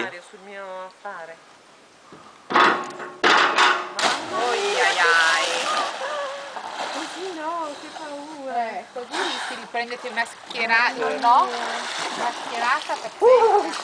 Vai. sul mio affare. Oi, ai, ai. Così no, che paura. Eh, così si riprendete una schierata, no? Una schierata perfetta. Uh.